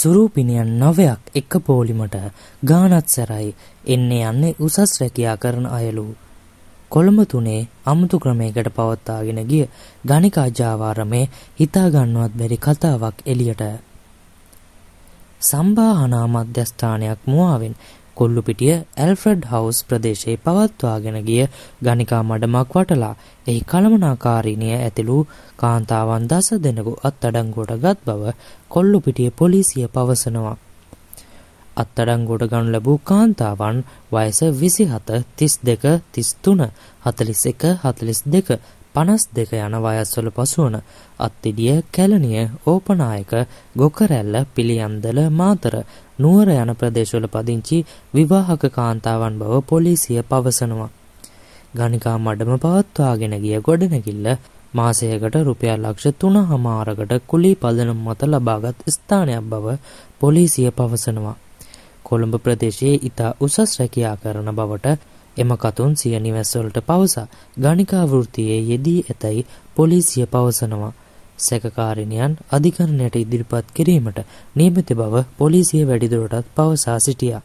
සුරූපිනියන් නවයක් එක පෝලිමට ගානත් සැරයි එන්නේ යන්නේ උසස් රැකියා කරන අයලු. කොළඹ තුනේ අමුතු ක්‍රමයකට පවත්වාගෙන ගිය ගණිකා ජාවාරමේ හිතා ගන්නවත් බැරි කතාවක් එළියට. සම්බාහනා මධ්‍යස්ථානයක් මුවාවෙන් කොල්ලුපිටිය ඇල්ෆ්‍රඩ් හවුස් ප්‍රදේශයේ පවත්වාගෙන ගිය ගණිකා මඩමක් වටලා එහි කළමනාකාරීනිය ඇතිළු කාන්තාවන් දස දෙනෙකු අත්අඩංගුවට ගත් බව කොල්ලුපිටිය පොලිසිය පවසනවා. අත්අඩංගුවට ගනු ලැබූ කාන්තාවන් වයස 27, 32, 33, 41, 42 පනස් දෙක යන වයස්වල පසුවන අත්තිඩිය කැලනිය ඕපනායක ගොකරැල්ල පිළියම්දල මාතර නුවර යන ප්‍රදේශවල පදිංචි විවාහක කාන්තාවන් බව පොලිසිය පවසනවා. ගනිකා මඩම පවත්වාගෙන ගිය ගොඩනැගිල්ල මාසයකට රුපියල් ලක්ෂ තුන හමාරකට කුලී පදනම් මත ලබාගත් ස්ථානයක් බව පොලිසිය පවසනවා. කොළඹ ප්‍රදේශයේ ඉතා උසස් රැකියා කරන බවට එම කතුන් සිය නිවැස්වලට පවසා ගණිකා වෘත්තියේ යෙදී ඇතැයි පොලිසිය පවසනවා. සැකකාරිනියන් අධිකරණයට ඉදිරිපත් කිරීමට නියමිත බව පොලිසිය වැඩිදුරටත් පවසා සිටියා.